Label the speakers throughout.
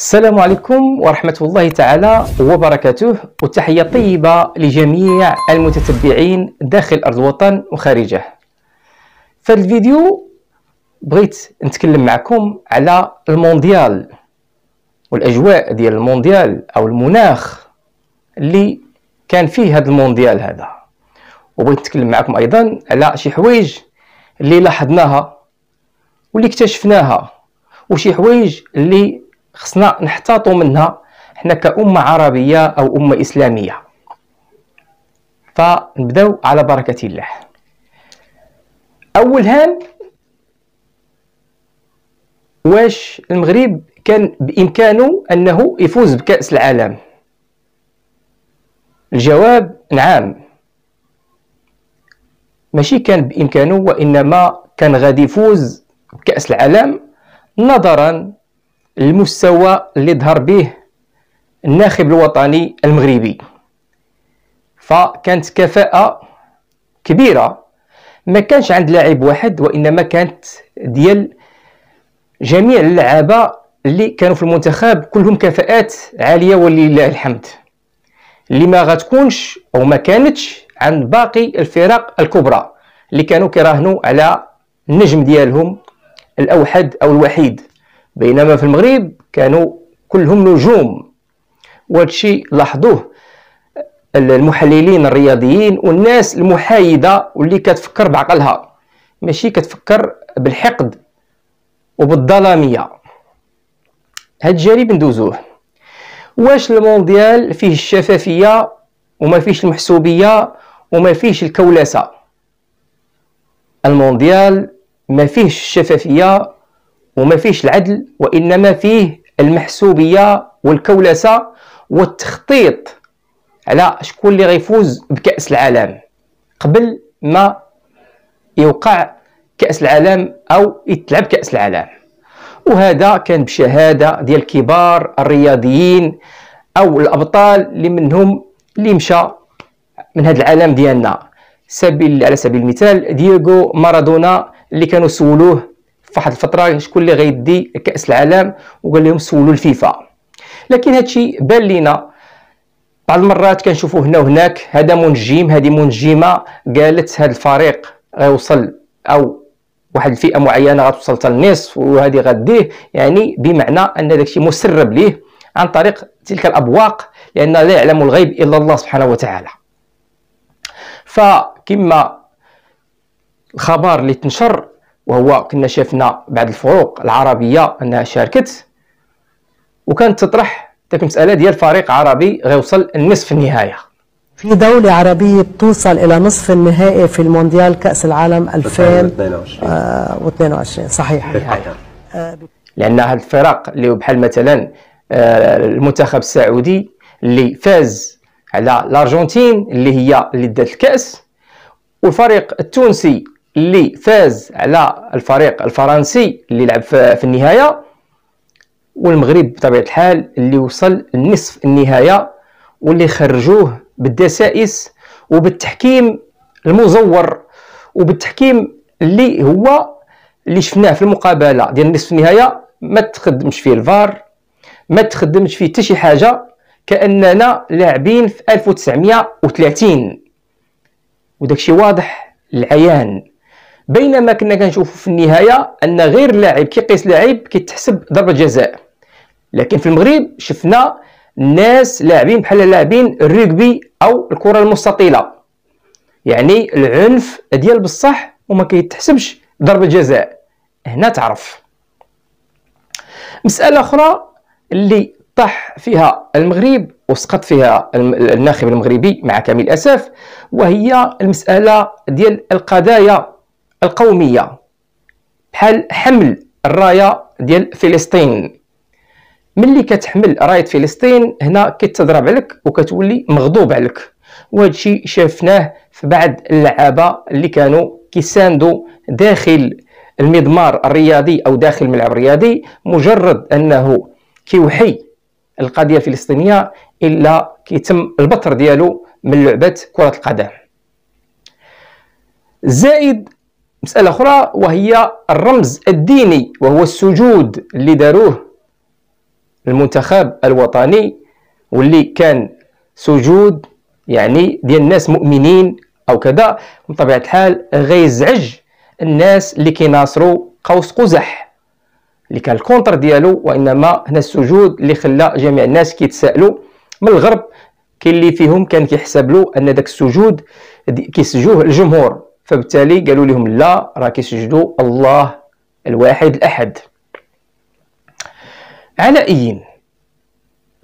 Speaker 1: السلام عليكم ورحمة الله تعالى وبركاته وتحية طيبة لجميع المتتبعين داخل أرض الوطن وخارجه. في الفيديو بغيت نتكلم معكم على المونديال والأجواء ديال المونديال أو المناخ اللي كان فيه هذا المونديال هذا. وبغيت نتكلم معكم أيضا على شي حوايج اللي لاحظناها واللي اكتشفناها وشي حوايج اللي خصنا نحتاطوا منها حنا كأمة عربية أو أمة إسلامية. فنبداو على بركة الله. أول هام واش المغرب كان بإمكانه أنه يفوز بكأس العالم؟ الجواب نعم. ماشي كان بإمكانه وإنما كان غادي يفوز بكأس العالم نظرا المستوى اللي ظهر به الناخب الوطني المغربي. فكانت كفاءة كبيرة. ما كانش عند لاعب واحد وإنما كانت ديال جميع اللعابة اللي كانوا في المنتخب كلهم كفاءات عالية ولله الحمد. اللي ما غتكونش أو ما كانتش عند باقي الفرق الكبرى اللي كانوا كيراهنوا على النجم ديالهم الأوحد أو الوحيد. بينما في المغرب كانوا كلهم نجوم. وهادشي لاحظوه المحللين الرياضيين والناس المحايدة واللي كتفكر بعقلها. ماشي كتفكر بالحقد وبالظلامية. هاد الجانب ندوزوه. واش المونديال فيه الشفافية وما فيش المحسوبية وما فيش الكولسة المونديال ما فيهش الشفافية وما فيش العدل وإنما فيه المحسوبية والكولسة والتخطيط على شكون اللي غيفوز بكأس العالم قبل ما يوقع كأس العالم أو يتلعب كأس العالم. وهذا كان بشهادة ديال كبار الرياضيين أو الأبطال اللي منهم اللي مشى من هذا العالم ديالنا. سبيل على سبيل المثال دييغو مارادونا اللي كانوا سولوه فواحد الفترة شكون اللي غيدي كأس العالم وقال لهم سولوا الفيفا. لكن هادشي بان لينا. بعض المرات كنشوفوا هنا وهناك. هذا منجم هذه منجمة قالت هذا الفريق غيوصل أو واحد الفئة معينة غتوصل حتى النصف وهذه غديه. يعني بمعنى أن داكشي مسرب ليه عن طريق تلك الأبواق لأن لا يعلم الغيب إلا الله سبحانه وتعالى. فكما الخبر اللي تنشر وهو كنا شافنا بعض الفروق العربية أنها شاركت. وكانت تطرح ديك المسألة ديال فريق عربي غيوصل النصف النهايه
Speaker 2: في دولة عربية بتوصل إلى نصف النهائي في المونديال كأس العالم 2022 صحيح.
Speaker 1: لأن هاد الفرق اللي بحال مثلا آه، المنتخب السعودي اللي فاز على الأرجنتين اللي هي اللي دات الكأس والفريق التونسي اللي فاز على الفريق الفرنسي اللي لعب في النهاية والمغرب بطبيعة الحال اللي وصل لنصف النهاية واللي خرجوه بالدسائس وبالتحكيم المزور وبالتحكيم اللي هو اللي شفناه في المقابلة ديال نصف النهاية. ما تخدمش فيه الفار ما تخدمش فيه حتى شي حاجة كأننا لاعبين في 1930 وداكشي واضح العيان. بينما كنا كنشوفوا في النهاية أن غير لاعب كيقيس لاعب كيتحسب ضربه جزاء. لكن في المغرب شفنا الناس لاعبين بحال لاعبين الرugby أو الكرة المستطيلة. يعني العنف ديال بصح وما كيتحسبش ضربه جزاء. هنا تعرف. مسألة أخرى اللي طاح فيها المغرب وسقط فيها الناخب المغربي مع كامل الأسف وهي المسألة ديال القضايا. القومية. بحال حمل الراية ديال فلسطين. ملي كتحمل راية فلسطين هنا كتضرب عليك وكتولي مغضوب عليك. وهذا الشيء شافناه في بعض اللعابة اللي كانوا كيساندوا داخل المضمار الرياضي أو داخل الملعب الرياضي مجرد أنه كيوحي القضية الفلسطينية إلا كيتم البتر ديالو من لعبة كرة القدم. زائد مسألة أخرى وهي الرمز الديني وهو السجود اللي داروه المنتخب الوطني واللي كان سجود يعني ديال الناس مؤمنين أو كذا. بطبيعة الحال غيزعج الناس اللي كيناصروا قوس قزح اللي كان الكونتر ديالو وإنما هنا السجود اللي خلى جميع الناس كيتسائلوا من الغرب كاين اللي فيهم كان كيحسب له أن داك السجود كيسجوه الجمهور. فبالتالي قالوا لهم لا راه كيسجدوا الله الواحد الأحد. على اي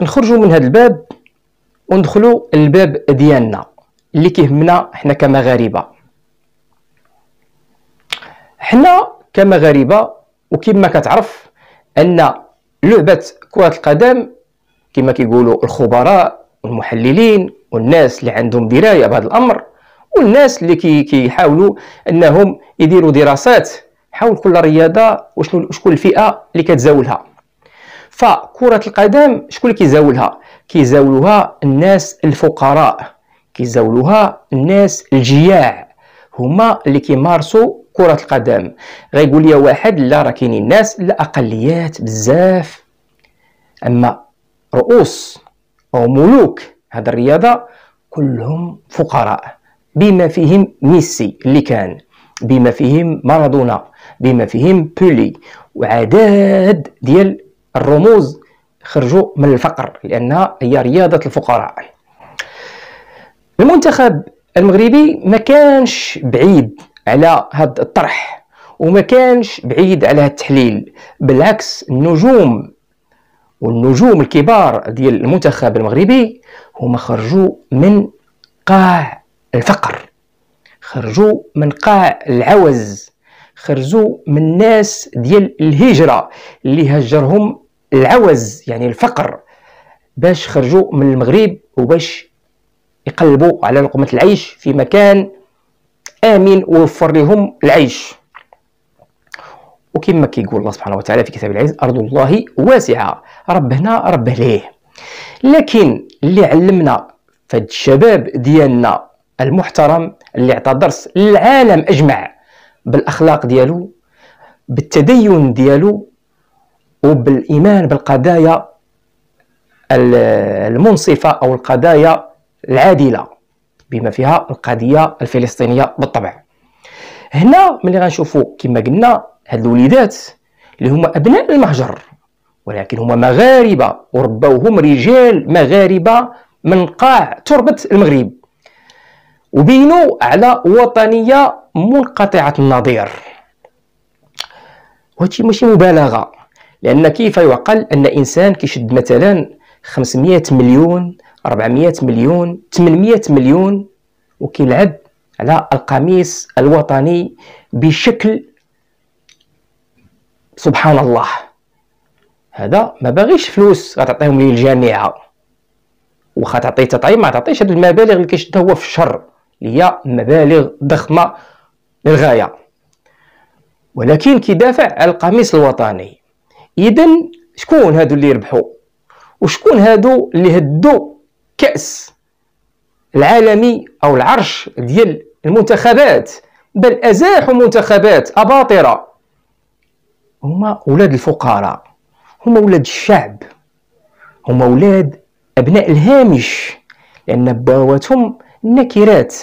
Speaker 1: نخرجوا من هذا الباب وندخلوا الباب ديالنا اللي كيهمنا حنا كمغاربة. حنا كمغاربة وكما كتعرف أن لعبة كرة القدم كما كيقولوا الخبراء والمحللين والناس اللي عندهم دراية بهذا الأمر والناس اللي كي كيحاولوا انهم يديروا دراسات. حول كل رياضة وشنو شكون الفئة اللي كتزاولها. فكرة القدم شكون اللي كيزاولها؟ كيزاولوها الناس الفقراء. كيزاولوها الناس الجياع. هما اللي كيمارسوا كرة القدم. غيقول لي واحد لا راه كاينين ناس لا اقليات بزاف. أما رؤوس أو ملوك هذه الرياضة كلهم فقراء. بما فيهم ميسي اللي كان بما فيهم مارادونا بما فيهم بولي. وعداد ديال الرموز خرجوا من الفقر لأنها هي رياضة الفقراء. المنتخب المغربي ما كانش بعيد على هذا الطرح وما كانش بعيد على هذا التحليل بالعكس النجوم والنجوم الكبار ديال المنتخب المغربي هما خرجوا من قاع الفقر. خرجوا من قاع العوز. خرجوا من الناس ديال الهجرة اللي هجرهم العوز يعني الفقر باش خرجوا من المغرب وباش يقلبوا على لقمة العيش في مكان آمن ووفر لهم العيش. وكما كيقول الله سبحانه وتعالى في كتاب العزيز أرض الله واسعة رب هنا رب ليه لكن اللي علمنا فهاد الشباب ديالنا المحترم اللي عطى درس للعالم أجمع بالأخلاق ديالو بالتدين ديالو وبالإيمان بالقضايا المنصفة أو القضايا العادلة بما فيها القضية الفلسطينية بالطبع. هنا ملي غنشوفوا كما قلنا هاد الوليدات اللي هما أبناء المهجر ولكن هما مغاربة وربوهم رجال مغاربة من قاع تربة المغرب. وبينوا على وطنية منقطعة النظير. وهادشي ماشي مبالغة لأن كيف يعقل أن إنسان كيشد مثلا 500 مليون 400 مليون 800 مليون وكيلعب على القميص الوطني بشكل سبحان الله. هذا ما باغيش فلوس غتعطيهم للجامعه واخا تعطي تطعيم ما تعطيش هاد المبالغ اللي كيشدها هو في الشر. هي مبالغ ضخمة للغاية. ولكن كيدافع على القميص الوطني. اذا شكون هادو اللي ربحوا وشكون هادو اللي هدوا كأس العالمي أو العرش ديال المنتخبات؟ بل ازاحوا منتخبات أباطرة. هما ولاد الفقراء. هما ولاد الشعب. هما ولاد أبناء الهامش. لأن باواتهم نكرات.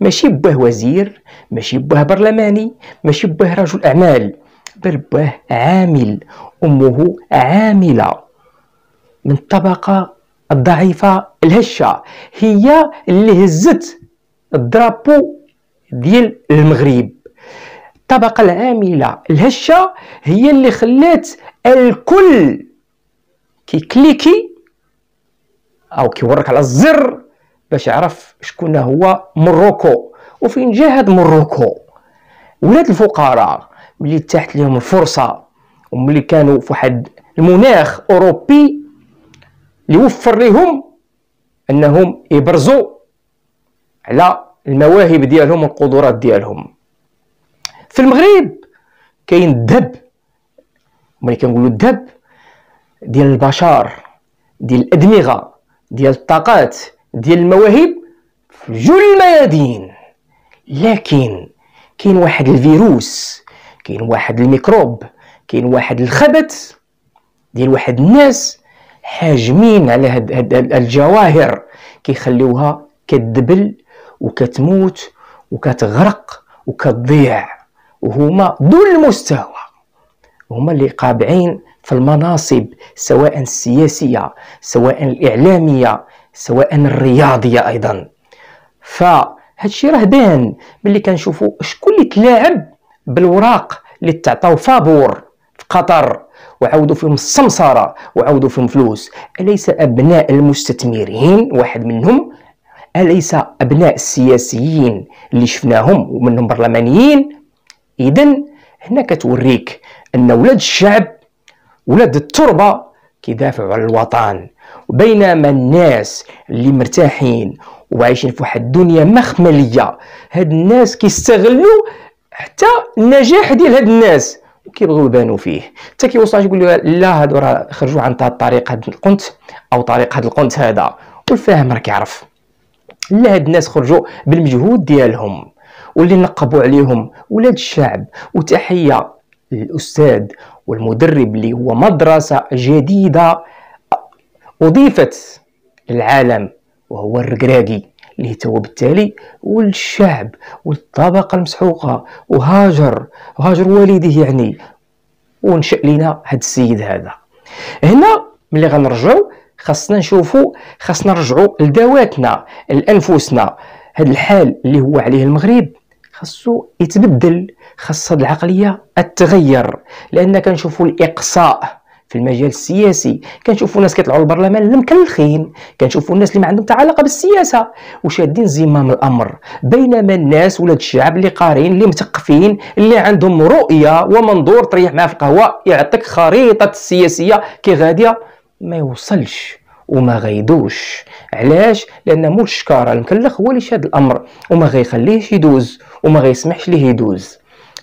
Speaker 1: ماشي باه وزير ماشي باه برلماني ماشي باه رجل أعمال بل باه عامل أمه عاملة. من الطبقة الضعيفة الهشة هي اللي هزت الدرابو ديال المغرب. الطبقة العاملة الهشة هي اللي خلات الكل كيكليكي أو كيورك على الزر باش يعرف شكون هو Morocco. وفين جا هاد Morocco ولاد الفقراء ملي تحت لهم الفرصة وملي كانوا في واحد المناخ أوروبي اللي وفر لهم أنهم يبرزوا على المواهب ديالهم والقدرات ديالهم. في المغرب كاين الذهب. ملي كنقولوا الذهب ديال البشر ديال الأدمغة ديال الطاقات. ديال المواهب في جل الميادين. لكن كاين واحد الفيروس كاين واحد الميكروب كاين واحد الخبث ديال واحد الناس حاجمين على هاد, هاد الجواهر كيخليوها كتدبل وكتموت وكتغرق وكتضيع وهما دون المستوى. هما اللي قابعين في المناصب سواء السياسية سواء الإعلامية سواء الرياضية أيضا. فهادشي راه بان ملي كنشوفوا شكون اللي تلاعب بالوراق اللي تعطاو فابور في قطر وعاودوا فيهم السمسرة وعاودوا فيهم فلوس. أليس أبناء المستثمرين واحد منهم؟ أليس أبناء السياسيين اللي شفناهم ومنهم برلمانيين؟ إذا هنا كتوريك أن ولاد الشعب ولاد التربة كيدافعوا على الوطن. بينما الناس اللي مرتاحين وعايشين في واحد الدنيا مخملية. هاد الناس كيستغلوا حتى النجاح ديال هاد الناس وكيبغيو يبانوا فيه. حتى كيوصل يقول لا هادو راه خرجوا عن الطريق هاد القنت أو طريق هاد القنت هذا. والفاهم راه كيعرف. لا هاد الناس خرجوا بالمجهود ديالهم واللي نقبوا عليهم ولاد الشعب. وتحية للأستاذ والمدرب اللي هو مدرسة جديدة أضيفت للعالم وهو الركراكي اللي هو بالتالي والشعب والطبقة المسحوقة وهاجر وهاجر والديه يعني ونشأ لنا هذا السيد هذا. هنا ملي غنرجعو خاصنا نشوفو خاصنا نرجعو لذواتنا لأنفسنا. هذا الحال اللي هو عليه المغرب خاصو يتبدل خاص هذه العقلية تتغير. لأن كنشوفوا الإقصاء في المجال السياسي. كنشوفوا ناس كيطلعوا للبرلمان المكلخين كنشوفوا الناس اللي ما عندهم علاقة بالسياسة وشادين زمام الأمر. بينما الناس ولاد الشعب اللي قارين اللي مثقفين اللي عندهم رؤية ومنظور تريح معاه في القهوة يعطيك خريطة السياسيه كي غادية. ما يوصلش وما غيدوش. علاش؟ لأن مول الشكارة المكلخ هو اللي شاد الأمر وما غيخليهش يدوز وما غيسمحش ليه يدوز.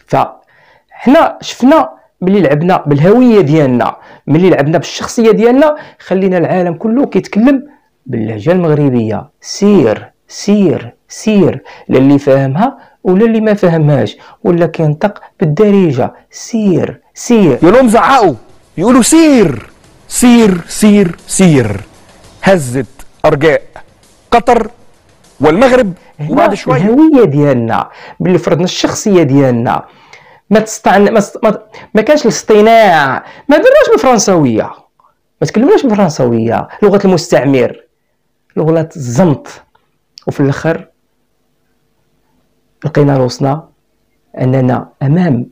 Speaker 1: فحنا شفنا ملي لعبنا بالهوية ديالنا ملي لعبنا بالشخصية ديالنا خلينا العالم كله كيتكلم باللهجة المغربية. سير سير سير. للي فاهمها ولا اللي ما فهمهاش ولا كينطق بالدارجة. سير سير.
Speaker 3: يقولوا زعقوا يقولوا سير. سير سير سير. هزت أرجاء قطر والمغرب وبعد شوية.
Speaker 1: الهوية ديالنا باللي فرضنا الشخصية ديالنا. ما تستعن ما. ما... ما كانش الاصطناع. ما درناش بالفرنساوية. ما تكلمناش بالفرنساوية. لغة المستعمر. لغة الزمط وفي الآخر لقينا روسنا أننا أمام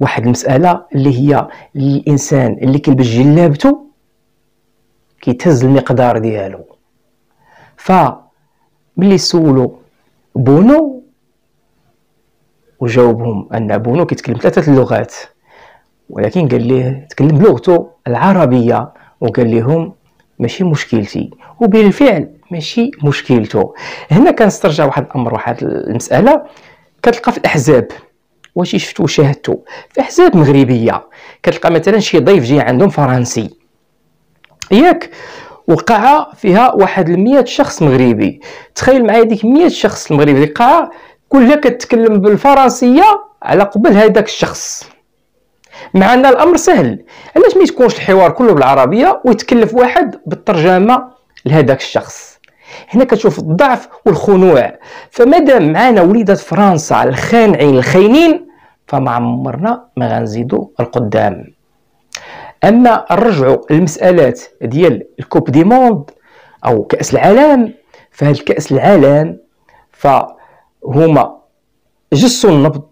Speaker 1: واحد المسألة اللي هي الإنسان اللي كيلبس جلابته كيتهز المقدار ديالو. ف ملي سولو بونو وجاوبهم أن بونو كيتكلم ثلاثة اللغات ولكن قال ليه تكلم بلغته العربية وقال لهم ماشي مشكلتي وبالفعل ماشي مشكلته. هنا كنسترجع واحد الأمر واحد المسألة. كتلقى في الأحزاب واش شفتو وشاهدتو في أحزاب مغربية كتلقى مثلا شي ضيف جاي عندهم فرنسي. ياك وقاعة فيها واحد المية شخص مغربي. تخيل معايا ديك مية شخص المغربي ديك قاعة كلها كتكلم بالفرنسية على قبل هذاك الشخص. مع أن الأمر سهل. علاش ما تكونش الحوار كله بالعربية ويتكلف واحد بالترجمة لهذاك الشخص؟ هنا كتشوف الضعف والخنوع. فمادام معنا وليدات فرنسا الخانعين الخاينين فما عمرنا ما غنزيدوا القدام. أما نرجعوا المسالات ديال الكوب دي موند أو كأس العالم فهاد كأس العالم ف هما جسوا النبض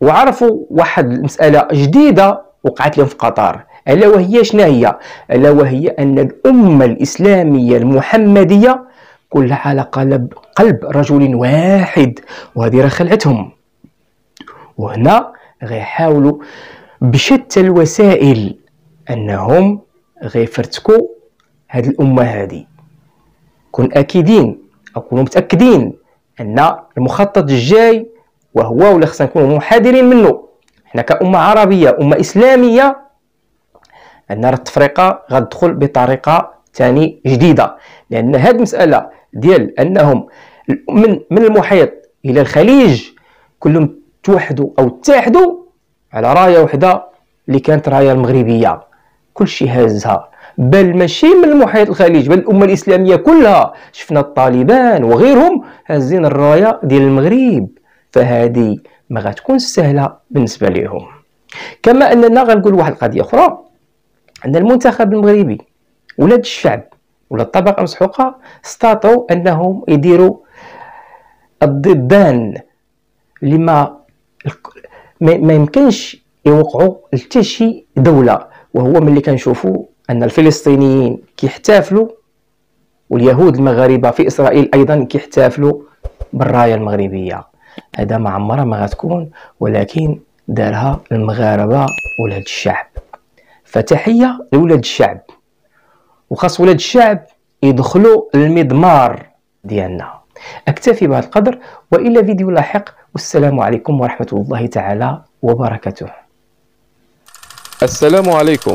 Speaker 1: وعرفوا واحد المسألة جديدة وقعت لهم في قطر ألا وهي شنو هي؟ ألا وهي أن الأمة الإسلامية المحمدية كلها على قلب قلب رجل واحد وهذه راه خلعتهم. وهنا غيحاولوا بشتى الوسائل أنهم غيفرتكوا هذه الأمة هذه كن أكيدين أو كونوا متأكدين إن المخطط الجاي وهو ولا خصنا نكونوا محاذرين منه. حنا كأمة عربية أمة إسلامية أن التفرقة غتدخل بطريقة ثاني جديدة. لأن هذه المسألة ديال أنهم من من المحيط إلى الخليج كلهم توحدوا أو اتحدوا على راية وحدة اللي كانت راية المغربية. كل شيء هازها بل ماشي من المحيط الخليج بل الأمة الإسلامية كلها. شفنا الطالبان وغيرهم هازين الراية ديال المغرب. فهذه ما غتكون سهلة بالنسبة لهم. كما أننا غنقول واحد القضية أخرى أن المنتخب المغربي ولاد الشعب ولا الطبقه المسحوقه استطاعوا أنهم يديروا الضدان لما ما يمكنش يوقعوا لحتى شي دولة. وهو ملي كنشوفوا أن الفلسطينيين كيحتفلوا واليهود المغاربة في إسرائيل أيضا كيحتفلوا بالراية المغربية. هذا ما عمرها ما غتكون ولكن دارها المغاربة ولاد الشعب. فتحية لولاد الشعب. وخاص ولاد الشعب يدخلوا المضمار ديالنا. أكتفي بهذا القدر وإلى فيديو لاحق والسلام عليكم ورحمة الله تعالى وبركاته.
Speaker 4: السلام عليكم.